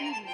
Mm-hmm.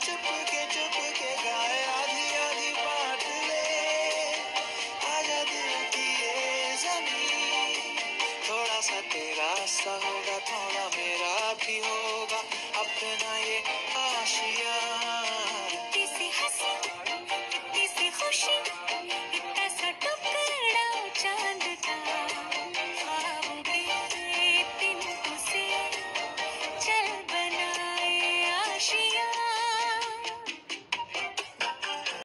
सा तेरा सा होगा थोड़ा मेरा